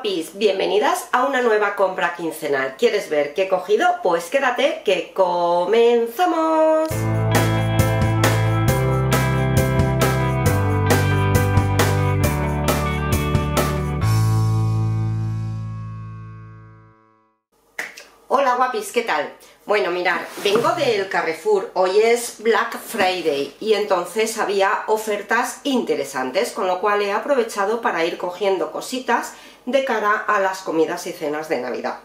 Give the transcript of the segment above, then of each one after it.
guapis, bienvenidas a una nueva compra quincenal. ¿Quieres ver qué he cogido? Pues quédate que comenzamos. Hola guapis, ¿qué tal? Bueno, mirad, vengo del Carrefour, hoy es Black Friday y entonces había ofertas interesantes, con lo cual he aprovechado para ir cogiendo cositas de cara a las comidas y cenas de Navidad.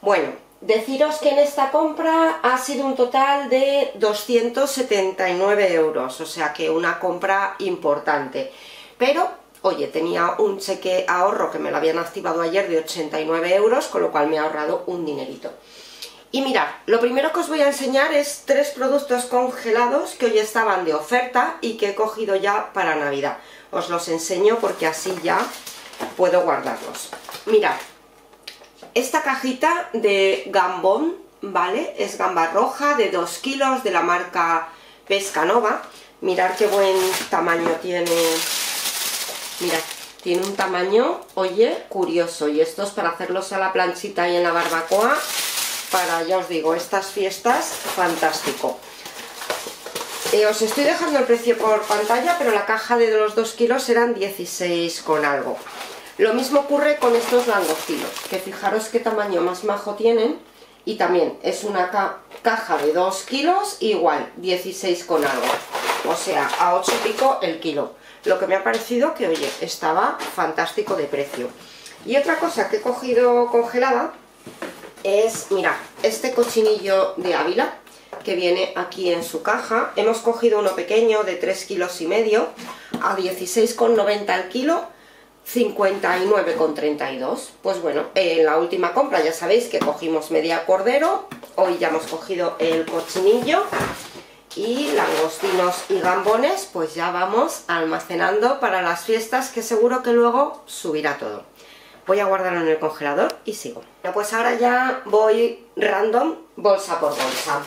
Bueno, deciros que en esta compra ha sido un total de 279 euros, o sea que una compra importante. Pero, oye, tenía un cheque ahorro que me lo habían activado ayer de 89 euros, con lo cual me ha ahorrado un dinerito. Y mirad, lo primero que os voy a enseñar es tres productos congelados que hoy estaban de oferta y que he cogido ya para Navidad. Os los enseño porque así ya puedo guardarlos. Mirad, esta cajita de gambón, ¿vale? Es gamba roja de 2 kilos de la marca Pescanova. Mirad qué buen tamaño tiene. Mirad, tiene un tamaño, oye, curioso. Y esto es para hacerlos a la planchita y en la barbacoa. Para, ya os digo, estas fiestas, fantástico. Eh, os estoy dejando el precio por pantalla, pero la caja de los 2 kilos eran 16 con algo. Lo mismo ocurre con estos langostinos, que fijaros qué tamaño más majo tienen. Y también es una caja de 2 kilos, igual, 16 con algo. O sea, a 8 y pico el kilo. Lo que me ha parecido que, oye, estaba fantástico de precio. Y otra cosa que he cogido congelada es, mira, este cochinillo de Ávila, que viene aquí en su caja. Hemos cogido uno pequeño de 3 kilos y medio, a 16,90 al kilo 59,32 pues bueno, en la última compra ya sabéis que cogimos media cordero hoy ya hemos cogido el cochinillo y langostinos y gambones pues ya vamos almacenando para las fiestas que seguro que luego subirá todo. Voy a guardarlo en el congelador y sigo. Pues ahora ya voy random bolsa por bolsa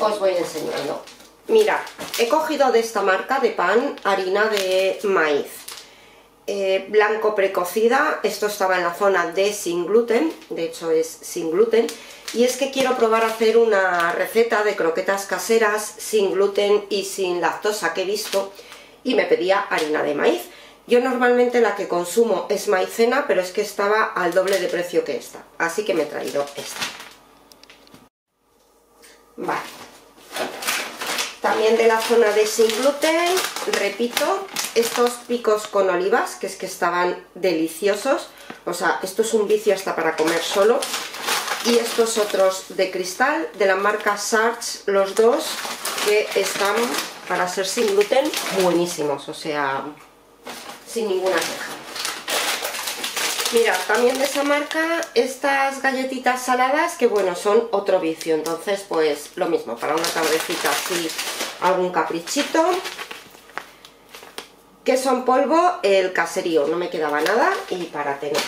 os voy enseñando mirad, he cogido de esta marca de pan harina de maíz eh, blanco precocida, esto estaba en la zona de sin gluten, de hecho es sin gluten, y es que quiero probar a hacer una receta de croquetas caseras sin gluten y sin lactosa que he visto, y me pedía harina de maíz. Yo normalmente la que consumo es maicena, pero es que estaba al doble de precio que esta, así que me he traído esta. Vale. También de la zona de sin gluten, repito, estos picos con olivas, que es que estaban deliciosos. O sea, esto es un vicio hasta para comer solo. Y estos otros de cristal, de la marca Sarch, los dos, que están, para ser sin gluten, buenísimos. O sea, sin ninguna queja. Mira, también de esa marca, estas galletitas saladas, que bueno, son otro vicio. Entonces, pues, lo mismo, para una tardecita así algún caprichito. Queso en polvo, el caserío, no me quedaba nada y para tener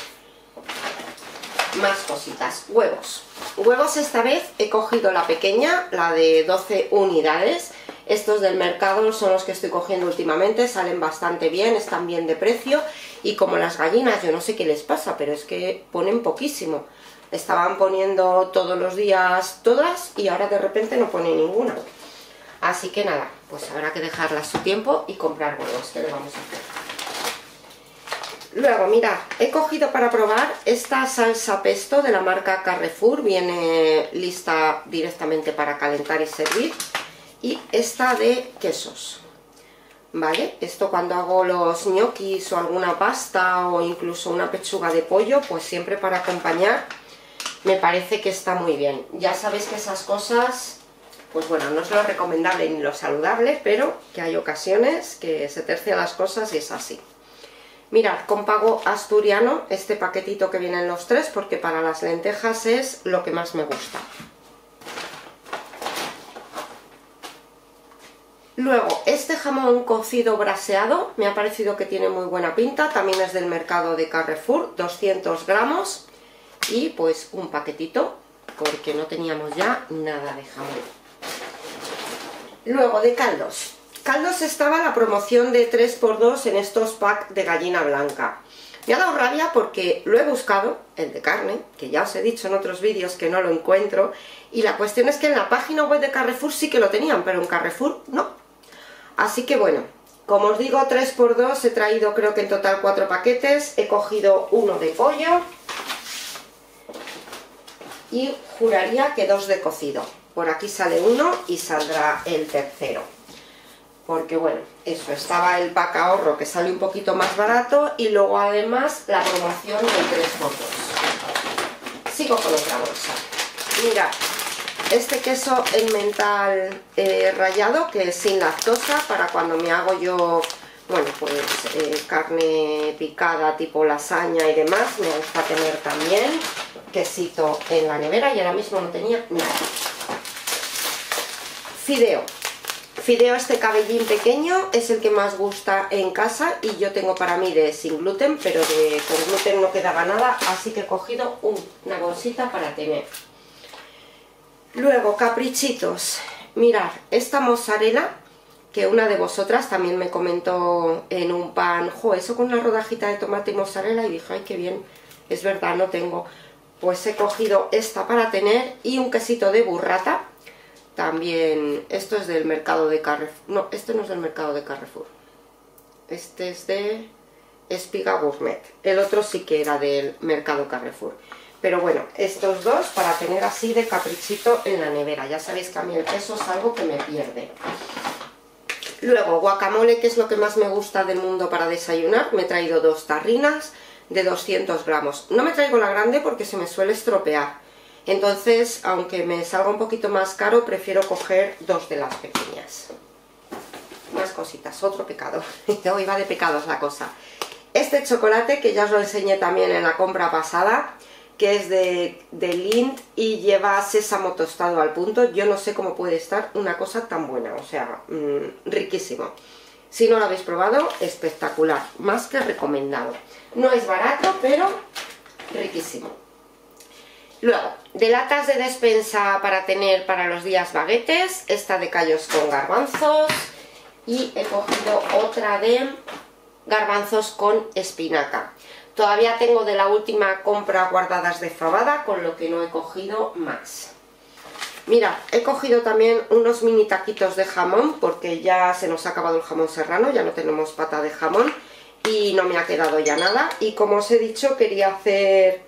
más cositas. Huevos. Huevos esta vez he cogido la pequeña, la de 12 unidades. Estos del mercado son los que estoy cogiendo últimamente, salen bastante bien, están bien de precio. Y como las gallinas, yo no sé qué les pasa, pero es que ponen poquísimo. Estaban poniendo todos los días todas y ahora de repente no pone ninguna. Así que nada, pues habrá que dejarla su tiempo y comprar huevos, que le vamos a hacer. Luego, mira, he cogido para probar esta salsa pesto de la marca Carrefour, viene lista directamente para calentar y servir. Y esta de quesos, ¿vale? Esto cuando hago los ñoquis o alguna pasta o incluso una pechuga de pollo, pues siempre para acompañar me parece que está muy bien. Ya sabéis que esas cosas pues bueno, no es lo recomendable ni lo saludable, pero que hay ocasiones que se tercian las cosas y es así. Mirad, con pago asturiano, este paquetito que vienen los tres, porque para las lentejas es lo que más me gusta. Luego, este jamón cocido braseado, me ha parecido que tiene muy buena pinta, también es del mercado de Carrefour, 200 gramos, y pues un paquetito, porque no teníamos ya nada de jamón. Luego, de caldos. Caldos estaba la promoción de 3x2 en estos packs de gallina blanca. Me ha dado rabia porque lo he buscado, el de carne, que ya os he dicho en otros vídeos que no lo encuentro, y la cuestión es que en la página web de Carrefour sí que lo tenían, pero en Carrefour no. Así que bueno, como os digo, 3x2, he traído creo que en total 4 paquetes, he cogido uno de pollo y juraría que dos de cocido. Por aquí sale uno y saldrá el tercero porque bueno, eso, estaba el pack ahorro que sale un poquito más barato y luego además la promoción del 3x2. Sigo con otra bolsa. Mira, este queso en mental eh, rallado que es sin lactosa para cuando me hago yo, bueno, pues eh, carne picada tipo lasaña y demás, me gusta tener también quesito en la nevera y ahora mismo no tenía nada. Fideo, Fideo este cabellín pequeño es el que más gusta en casa y yo tengo para mí de sin gluten, pero de con gluten no quedaba nada, así que he cogido una bolsita para tener. Luego, caprichitos. Mirad, esta mozzarella, que una de vosotras también me comentó en un pan, jo, eso con una rodajita de tomate y mozzarella, y dije, ay, qué bien, es verdad, no tengo. Pues he cogido esta para tener y un quesito de burrata, también, esto es del mercado de Carrefour. No, este no es del mercado de Carrefour. Este es de Espiga Gourmet. El otro sí que era del mercado Carrefour. Pero bueno, estos dos para tener así de caprichito en la nevera. Ya sabéis que a mí el queso es algo que me pierde. Luego, guacamole, que es lo que más me gusta del mundo para desayunar. Me he traído dos tarrinas de 200 gramos. No me traigo la grande porque se me suele estropear entonces, aunque me salga un poquito más caro, prefiero coger dos de las pequeñas. Más cositas, otro pecado. Hoy va de pecados la cosa. Este chocolate, que ya os lo enseñé también en la compra pasada, que es de, de Lind y lleva sésamo tostado al punto. Yo no sé cómo puede estar una cosa tan buena, o sea, mm, riquísimo. Si no lo habéis probado, espectacular, más que recomendado. No es barato, pero riquísimo. Luego, de latas de despensa para tener para los días baguetes, esta de callos con garbanzos y he cogido otra de garbanzos con espinaca. Todavía tengo de la última compra guardadas de fabada, con lo que no he cogido más. Mira, he cogido también unos mini taquitos de jamón, porque ya se nos ha acabado el jamón serrano, ya no tenemos pata de jamón, y no me ha quedado ya nada. Y como os he dicho, quería hacer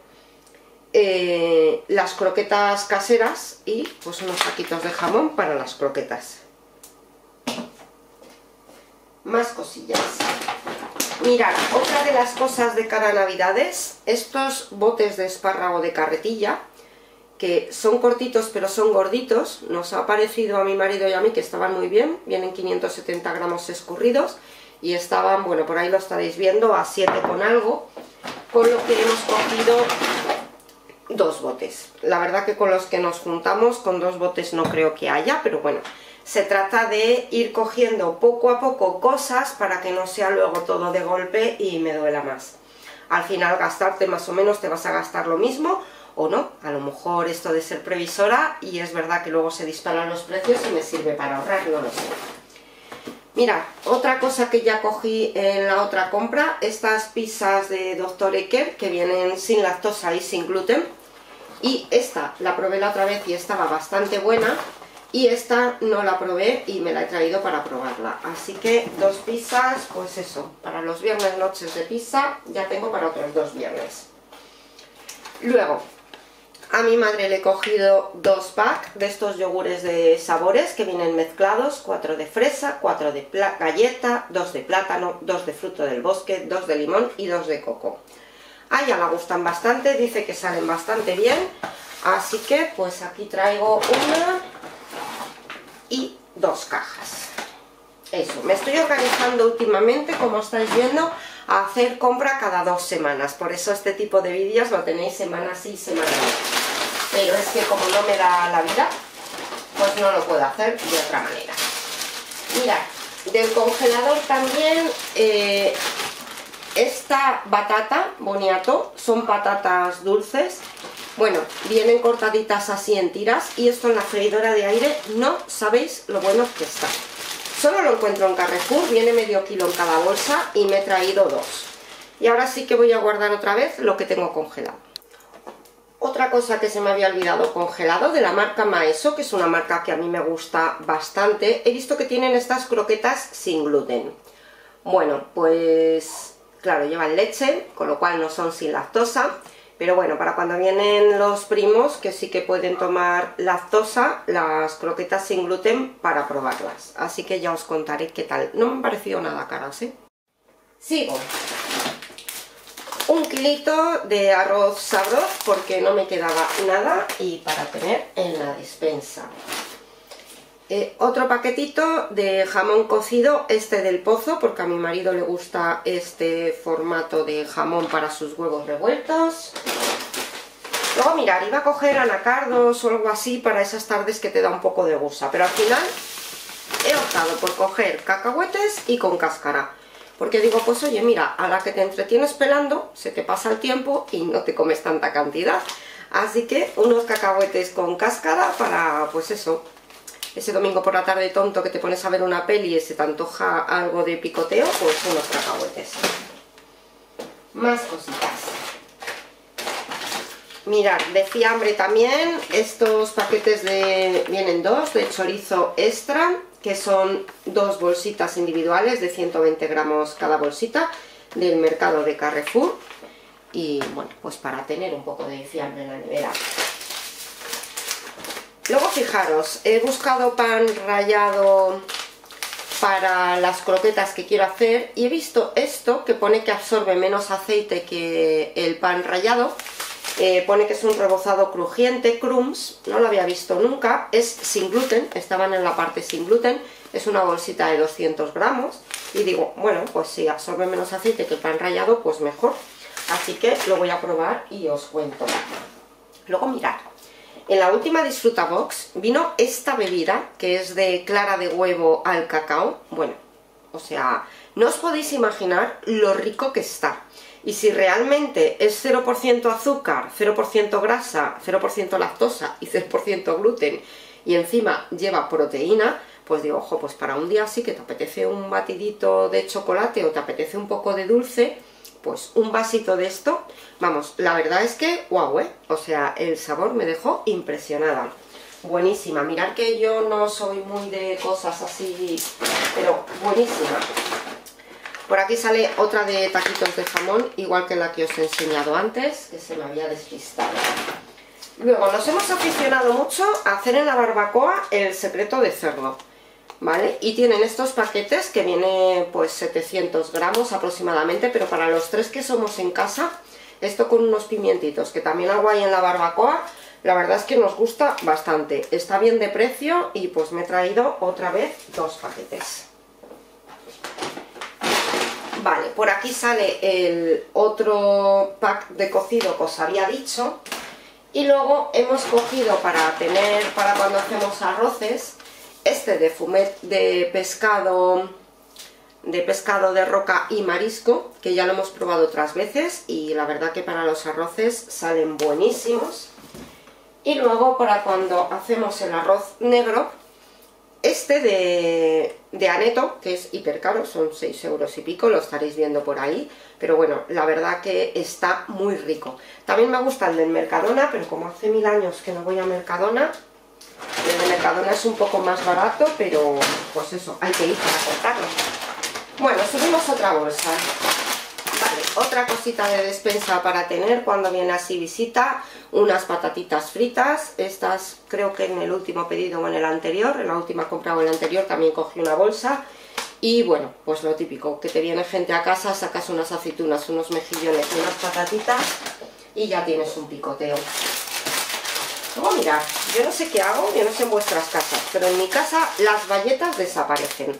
eh, las croquetas caseras y pues unos saquitos de jamón para las croquetas. Más cosillas. Mirad, otra de las cosas de cada navidades, estos botes de espárrago de carretilla, que son cortitos pero son gorditos, nos ha parecido a mi marido y a mí que estaban muy bien, vienen 570 gramos escurridos y estaban, bueno, por ahí lo estaréis viendo, a 7 con algo, con lo que hemos cogido dos botes. La verdad que con los que nos juntamos, con dos botes no creo que haya, pero bueno, se trata de ir cogiendo poco a poco cosas para que no sea luego todo de golpe y me duela más. Al final gastarte más o menos te vas a gastar lo mismo o no, a lo mejor esto de ser previsora y es verdad que luego se disparan los precios y me sirve para ahorrar, no lo sé. Mira, otra cosa que ya cogí en la otra compra, estas pizzas de Dr. Ecker que vienen sin lactosa y sin gluten, y esta la probé la otra vez y estaba bastante buena y esta no la probé y me la he traído para probarla así que dos pizzas, pues eso para los viernes noches de pizza ya tengo para otros dos viernes luego a mi madre le he cogido dos packs de estos yogures de sabores que vienen mezclados, cuatro de fresa, cuatro de galleta, dos de plátano, dos de fruto del bosque, dos de limón y dos de coco. A ella la gustan bastante, dice que salen bastante bien. Así que pues aquí traigo una y dos cajas. Eso, me estoy organizando últimamente, como estáis viendo, a hacer compra cada dos semanas. Por eso este tipo de vídeos lo tenéis semana sí, semana no. Pero es que como no me da la vida, pues no lo puedo hacer de otra manera. Mirad, del congelador también eh, esta batata, boniato, son patatas dulces. Bueno, vienen cortaditas así en tiras y esto en la freidora de aire no sabéis lo bueno que está. Solo lo encuentro en Carrefour, viene medio kilo en cada bolsa y me he traído dos. Y ahora sí que voy a guardar otra vez lo que tengo congelado. Otra cosa que se me había olvidado, congelado de la marca Maeso, que es una marca que a mí me gusta bastante. He visto que tienen estas croquetas sin gluten. Bueno, pues claro, llevan leche, con lo cual no son sin lactosa. Pero bueno, para cuando vienen los primos, que sí que pueden tomar lactosa, las croquetas sin gluten para probarlas. Así que ya os contaré qué tal. No me han parecido nada caras, ¿eh? Sigo. Un kilito de arroz sabroz porque no me quedaba nada y para tener en la despensa. Eh, otro paquetito de jamón cocido, este del pozo, porque a mi marido le gusta este formato de jamón para sus huevos revueltos. Luego, mirar, iba a coger anacardos o algo así para esas tardes que te da un poco de gusa, pero al final he optado por coger cacahuetes y con cáscara. Porque digo, pues oye, mira, a la que te entretienes pelando, se te pasa el tiempo y no te comes tanta cantidad. Así que unos cacahuetes con cáscara para, pues eso, ese domingo por la tarde tonto que te pones a ver una peli y se te antoja algo de picoteo, pues unos cacahuetes. Más cositas. Mirad, de fiambre también, estos paquetes de vienen dos, de chorizo extra, que son dos bolsitas individuales de 120 gramos cada bolsita, del mercado de Carrefour. Y bueno, pues para tener un poco de fiambre en la nevera. Luego fijaros, he buscado pan rallado para las croquetas que quiero hacer y he visto esto que pone que absorbe menos aceite que el pan rallado eh, pone que es un rebozado crujiente, crumbs, no lo había visto nunca, es sin gluten, estaban en la parte sin gluten, es una bolsita de 200 gramos y digo, bueno, pues si absorbe menos aceite que el pan rallado, pues mejor. Así que lo voy a probar y os cuento. Luego mirad, en la última Disfruta Box vino esta bebida, que es de clara de huevo al cacao. Bueno, o sea, no os podéis imaginar lo rico que está. Y si realmente es 0% azúcar, 0% grasa, 0% lactosa y 0% gluten, y encima lleva proteína, pues digo, ojo, pues para un día sí que te apetece un batidito de chocolate o te apetece un poco de dulce, pues un vasito de esto, vamos, la verdad es que, guau, ¿eh? O sea, el sabor me dejó impresionada. Buenísima, mirad que yo no soy muy de cosas así, pero buenísima. Por aquí sale otra de taquitos de jamón, igual que la que os he enseñado antes, que se me había despistado. Luego, nos hemos aficionado mucho a hacer en la barbacoa el secreto de cerdo. ¿Vale? Y tienen estos paquetes que viene pues 700 gramos aproximadamente, pero para los tres que somos en casa, esto con unos pimientitos que también hago ahí en la barbacoa, la verdad es que nos gusta bastante. Está bien de precio y pues me he traído otra vez dos paquetes. Vale, por aquí sale el otro pack de cocido que os había dicho. Y luego hemos cogido para tener, para cuando hacemos arroces, este de fumet de pescado de pescado de roca y marisco, que ya lo hemos probado otras veces y la verdad que para los arroces salen buenísimos. Y luego para cuando hacemos el arroz negro, este de, de aneto, que es hiper caro, son 6 euros y pico, lo estaréis viendo por ahí, pero bueno, la verdad que está muy rico. También me gusta el del Mercadona, pero como hace mil años que no voy a Mercadona, el Mercadona es un poco más barato, pero pues eso, hay que ir para comprarlo. Bueno, subimos otra bolsa. Vale, otra cosita de despensa para tener cuando viene así visita, unas patatitas fritas. Estas creo que en el último pedido o en el anterior, en la última compra o en el anterior también cogí una bolsa. Y bueno, pues lo típico, que te viene gente a casa, sacas unas aceitunas, unos mejillones y unas patatitas y ya tienes un picoteo. Luego mirad, yo no sé qué hago, yo no sé en vuestras casas, pero en mi casa las bayetas desaparecen.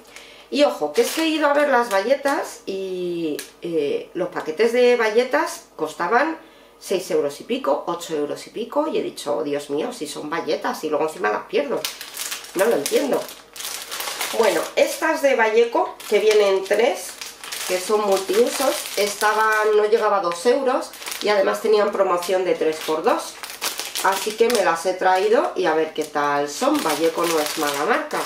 Y ojo, que es que he ido a ver las bayetas y eh, los paquetes de bayetas costaban 6 euros y pico, 8 euros y pico, y he dicho, oh, Dios mío, si son bayetas y luego encima las pierdo. No lo entiendo. Bueno, estas de Valleco, que vienen tres, que son multiusos, estaban, no llegaba a 2 euros y además tenían promoción de 3x2. Así que me las he traído y a ver qué tal son. Valleco no es mala marca.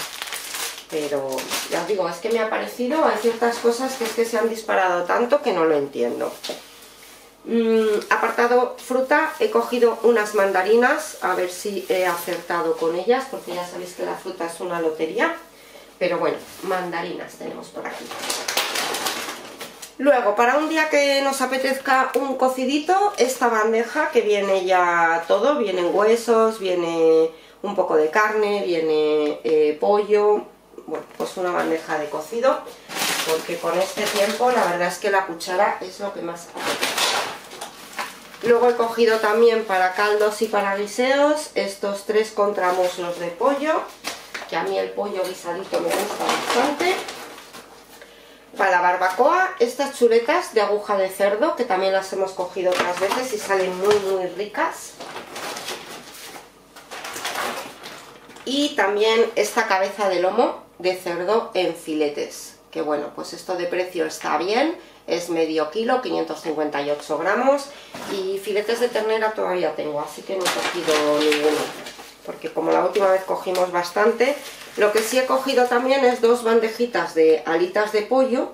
pero ya os digo, es que me ha parecido, hay ciertas cosas que es que se han disparado tanto que no lo entiendo. Mm, apartado fruta, he cogido unas mandarinas, a ver si he acertado con ellas, porque ya sabéis que la fruta es una lotería. Pero bueno, mandarinas tenemos por aquí. Luego, para un día que nos apetezca un cocidito, esta bandeja que viene ya todo, vienen huesos, viene un poco de carne, viene eh, pollo, bueno, pues una bandeja de cocido, porque con este tiempo la verdad es que la cuchara es lo que más Luego he cogido también para caldos y para guiseos estos tres contramuslos de pollo, que a mí el pollo guisadito me gusta bastante. Para la barbacoa, estas chuletas de aguja de cerdo, que también las hemos cogido otras veces y salen muy muy ricas. Y también esta cabeza de lomo de cerdo en filetes, que bueno, pues esto de precio está bien, es medio kilo, 558 gramos y filetes de ternera todavía tengo, así que no he cogido ninguno porque como la última vez cogimos bastante lo que sí he cogido también es dos bandejitas de alitas de pollo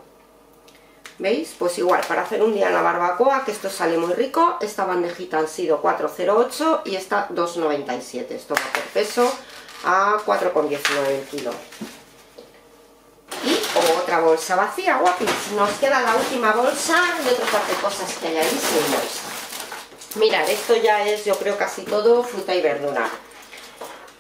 ¿veis? pues igual, para hacer un día en la barbacoa que esto sale muy rico esta bandejita han sido 4,08 y esta 2,97 esto va por peso a 4,19 el kilo otra bolsa vacía, guapis. Nos queda la última bolsa y otro par de cosas que hay ahí sin bolsa. Mirad, esto ya es, yo creo, casi todo fruta y verdura.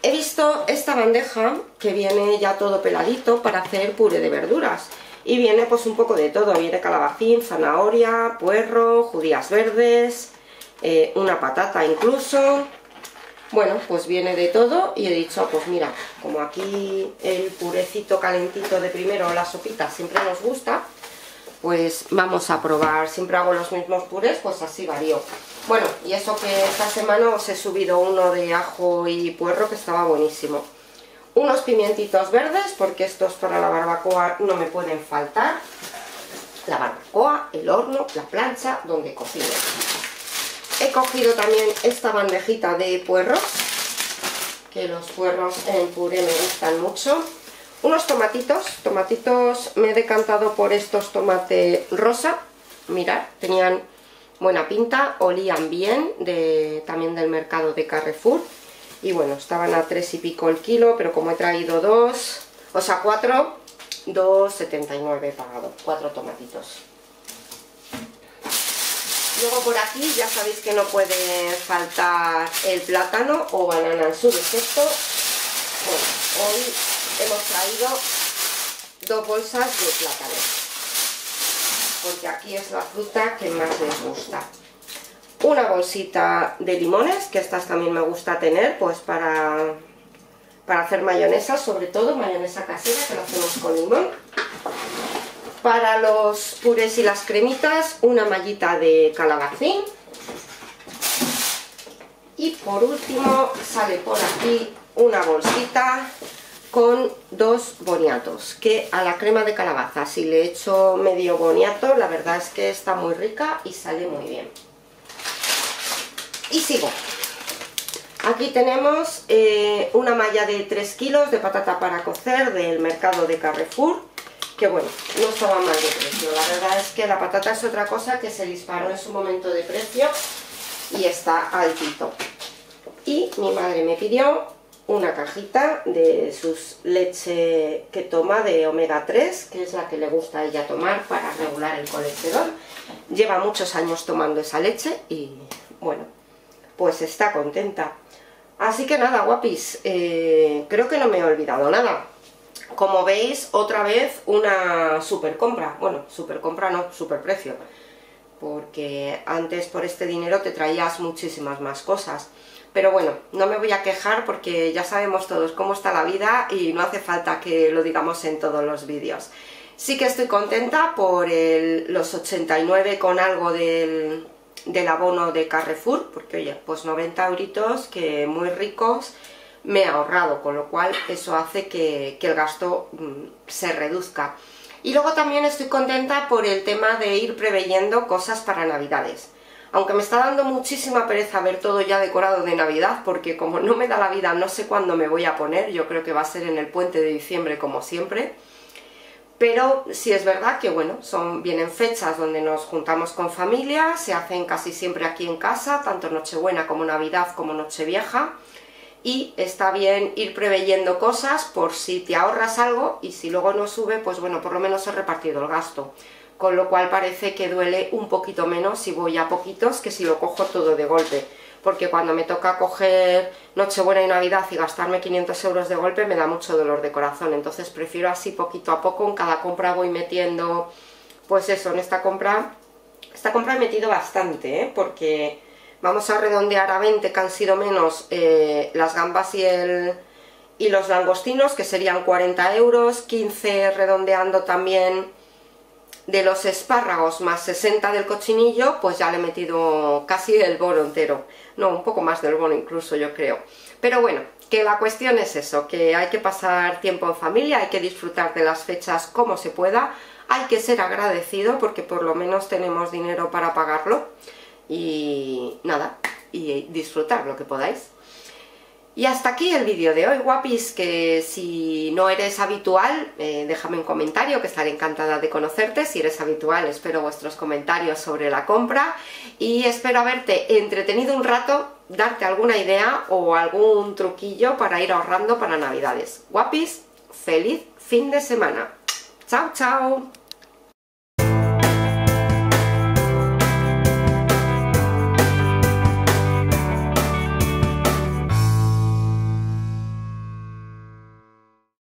He visto esta bandeja que viene ya todo peladito para hacer puré de verduras. Y viene pues un poco de todo, viene calabacín, zanahoria, puerro, judías verdes, eh, una patata incluso, bueno, pues viene de todo y he dicho, pues mira, como aquí el purecito calentito de primero, la sopita, siempre nos gusta, pues vamos a probar, siempre hago los mismos purés, pues así varío. Bueno, y eso que esta semana os he subido uno de ajo y puerro que estaba buenísimo. Unos pimientitos verdes, porque estos para la barbacoa no me pueden faltar. La barbacoa, el horno, la plancha, donde cocino. He cogido también esta bandejita de puerros, que los puerros en puré me gustan mucho. Unos tomatitos, tomatitos, me he decantado por estos tomate rosa, mirad, tenían buena pinta, olían bien, de, también del mercado de Carrefour. Y bueno, estaban a tres y pico el kilo, pero como he traído dos, o sea, cuatro, 2,79 he pagado, cuatro tomatitos. Luego por aquí ya sabéis que no puede faltar el plátano o banana en su defecto. Bueno, hoy hemos traído dos bolsas de plátano. Porque aquí es la fruta que más les gusta. Una bolsita de limones, que estas también me gusta tener, pues para, para hacer mayonesa, sobre todo mayonesa casera, que lo hacemos con limón para los purés y las cremitas, una mallita de calabacín. Y por último sale por aquí una bolsita con dos boniatos, que a la crema de calabaza, si le echo medio boniato, la verdad es que está muy rica y sale muy bien. Y sigo. Aquí tenemos eh, una malla de 3 kilos de patata para cocer del mercado de Carrefour que bueno, no estaba mal de precio. La verdad es que la patata es otra cosa que se disparó en su momento de precio y está altito. Y mi madre me pidió una cajita de sus leche que toma de omega 3, que es la que le gusta a ella tomar para regular el colesterol. Lleva muchos años tomando esa leche y bueno, pues está contenta. Así que nada, guapis, eh, creo que no me he olvidado nada. Como veis, otra vez una super compra. Bueno, super compra no, super precio. Porque antes por este dinero te traías muchísimas más cosas. Pero bueno, no me voy a quejar porque ya sabemos todos cómo está la vida y no hace falta que lo digamos en todos los vídeos. Sí que estoy contenta por los 89 con algo del, del abono de Carrefour, porque oye, pues 90 euritos que muy ricos me he ahorrado, con lo cual eso hace que, el gasto mm, se reduzca. Y luego también estoy contenta por el tema de ir preveyendo cosas para navidades. Aunque me está dando muchísima pereza ver todo ya decorado de Navidad, porque como no me da la vida, no sé cuándo me voy a poner, yo creo que va a ser en el puente de diciembre como siempre, pero sí es verdad que bueno, son, vienen fechas donde nos juntamos con familia, se hacen casi siempre aquí en casa, tanto Nochebuena como Navidad como Nochevieja, y está bien ir preveyendo cosas por si te ahorras algo y si luego no sube, pues bueno, por lo menos he repartido el gasto. Con lo cual parece que duele un poquito menos si voy a poquitos que si lo cojo todo de golpe. Porque cuando me toca coger Nochebuena y Navidad y gastarme 500 euros de golpe me da mucho dolor de corazón. Entonces prefiero así poquito a poco, en cada compra voy metiendo, pues eso, en esta compra, esta compra he metido bastante, ¿eh? porque Vamos a redondear a 20, que han sido menos eh, las gambas y, el, y los langostinos, que serían 40 euros, 15 redondeando también de los espárragos más 60 del cochinillo, pues ya le he metido casi el bono entero. No, un poco más del bono incluso yo creo. Pero bueno, que la cuestión es eso, que hay que pasar tiempo en familia, hay que disfrutar de las fechas como se pueda, hay que ser agradecido porque por lo menos tenemos dinero para pagarlo y nada, y disfrutar lo que podáis. Y hasta aquí el vídeo de hoy, guapis, que si no eres habitual, eh, déjame un comentario, que estaré encantada de conocerte. Si eres habitual, espero vuestros comentarios sobre la compra y espero haberte entretenido un rato, darte alguna idea o algún truquillo para ir ahorrando para Navidades. Guapis, feliz fin de semana. ¡Chao, chao!